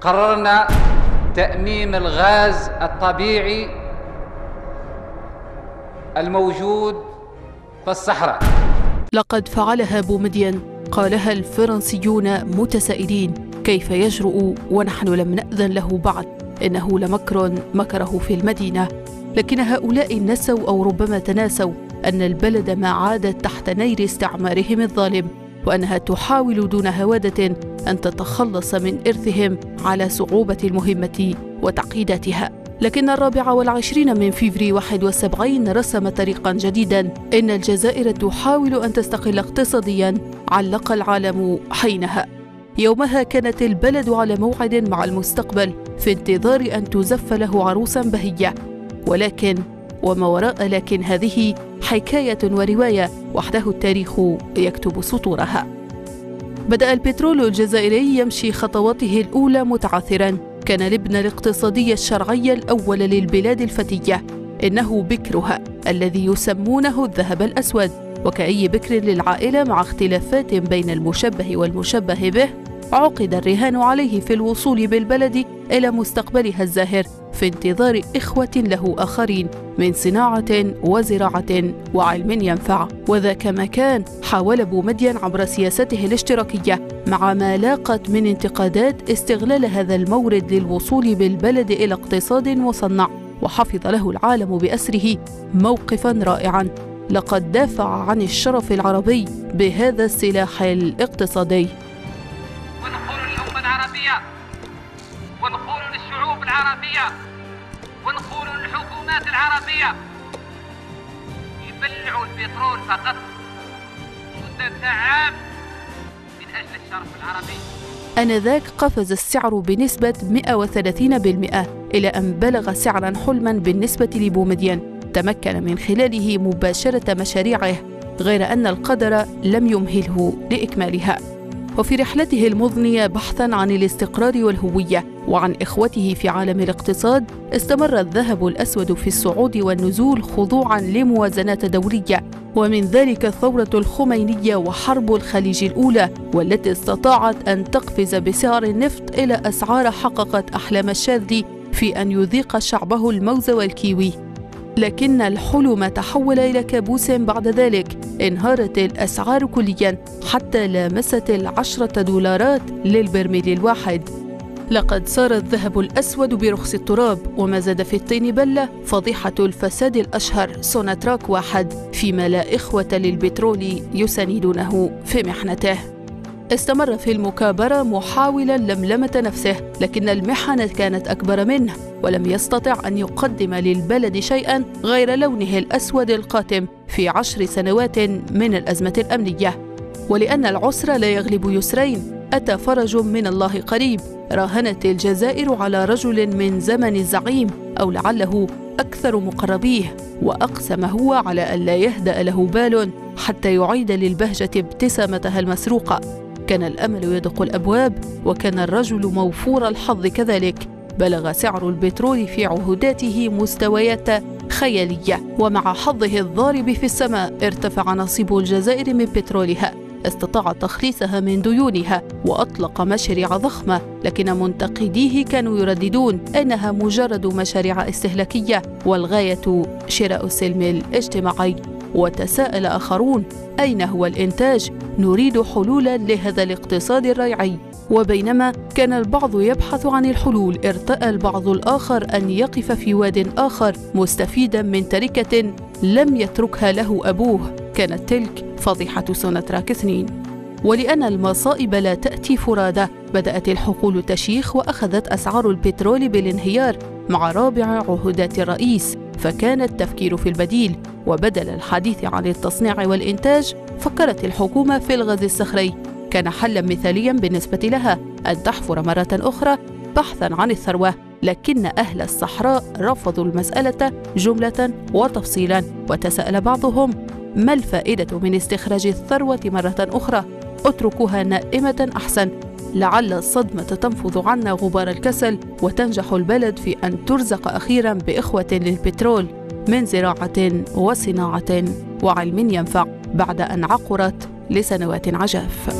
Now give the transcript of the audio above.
قررنا تأميم الغاز الطبيعي الموجود في الصحراء. لقد فعلها بومدين قالها الفرنسيون متسائلين. كيف يجرؤ ونحن لم نأذن له بعد؟ إنه لمكر مكره في المدينة. لكن هؤلاء نسوا أو ربما تناسوا أن البلد ما عادت تحت نير استعمارهم الظالم. وأنها تحاول دون هوادة أن تتخلص من إرثهم على صعوبة المهمة وتعقيداتها. لكن الرابع والعشرين من فيفري 71 رسم طريقا جديدا. إن الجزائر تحاول أن تستقل اقتصاديا. علق العالم حينها. يومها كانت البلد على موعد مع المستقبل في انتظار أن تزف له عروسا بهية. ولكن وما وراء لكن هذه حكاية ورواية وحده التاريخ يكتب سطورها. بدأ البترول الجزائري يمشي خطواته الأولى متعثرا. كان الابن الاقتصادي الشرعي الأول للبلاد الفتية. إنه بكرها الذي يسمونه الذهب الأسود. وكأي بكر للعائلة مع اختلافات بين المشبه والمشبه به عقد الرهان عليه في الوصول بالبلد إلى مستقبلها الزاهر في انتظار إخوة له آخرين من صناعة وزراعة وعلم ينفع. وذاك ما كان حاول بومدين عبر سياسته الاشتراكية مع ما لاقت من انتقادات استغلال هذا المورد للوصول بالبلد إلى اقتصاد مصنع وحفظ له العالم بأسره موقفا رائعا. لقد دافع عن الشرف العربي بهذا السلاح الاقتصادي. العربية. ونقول للشعوب العربية. ونقول للحكومات العربية. يبلعوا البترول فقط. مدة عام من أجل الشرف العربي. آنذاك قفز السعر بنسبة 130% إلى أن بلغ سعرا حلما بالنسبة لبومدين. تمكن من خلاله مباشرة مشاريعه غير أن القدر لم يمهله لإكمالها. وفي رحلته المضنية بحثا عن الاستقرار والهوية وعن إخوته في عالم الاقتصاد استمر الذهب الأسود في الصعود والنزول خضوعا لموازنات دولية ومن ذلك الثورة الخمينية وحرب الخليج الأولى والتي استطاعت أن تقفز بسعر النفط إلى أسعار حققت أحلام الشاذلي في أن يذيق شعبه الموز والكيوي. لكن الحلم تحول إلى كابوس بعد ذلك. انهارت الأسعار كليا حتى لامست العشرة دولارات للبرميل الواحد. لقد صار الذهب الأسود برخص التراب وما زاد في الطين بلة فضيحة الفساد الأشهر. سوناتراك واحد فيما لا إخوة للبترول يساندونه في محنته. استمر في المكابرة محاولا لملمة نفسه لكن المحنة كانت أكبر منه ولم يستطع أن يقدم للبلد شيئا غير لونه الأسود القاتم في عشر سنوات من الأزمة الأمنية. ولأن العسر لا يغلب يسرين أتى فرج من الله قريب راهنت الجزائر على رجل من زمن الزعيم أو لعله أكثر مقربيه وأقسم هو على ألا يهدأ له بال حتى يعيد للبهجة ابتسامتها المسروقة. كان الأمل يدق الأبواب وكان الرجل موفور الحظ كذلك. بلغ سعر البترول في عهوداته مستويات خيالية ومع حظه الضارب في السماء ارتفع نصيب الجزائر من بترولها. استطاع تخليصها من ديونها وأطلق مشاريع ضخمة لكن منتقديه كانوا يرددون أنها مجرد مشاريع استهلاكية والغاية شراء السلم الاجتماعي. وتساءل آخرون أين هو الإنتاج؟ نريد حلولا لهذا الاقتصاد الريعي. وبينما كان البعض يبحث عن الحلول ارتأى البعض الآخر أن يقف في واد آخر مستفيدا من تركة لم يتركها له أبوه. كانت تلك فضيحة سوناتراك اثنين ولأن المصائب لا تأتي فرادى بدأت الحقول تشيخ وأخذت أسعار البترول بالانهيار مع رابع عهودات الرئيس. فكان التفكير في البديل وبدل الحديث عن التصنيع والإنتاج فكرت الحكومة في الغاز الصخري. كان حلا مثاليا بالنسبة لها أن تحفر مرة أخرى بحثا عن الثروة لكن أهل الصحراء رفضوا المسألة جملة وتفصيلا وتساءل بعضهم ما الفائدة من استخراج الثروة مرة أخرى؟ اتركوها نائمة أحسن. لعل الصدمة تنفض عنا غبار الكسل وتنجح البلد في أن ترزق أخيرا بإخوة للبترول. من زراعة وصناعة وعلم ينفع بعد أن عقرت لسنوات عجاف.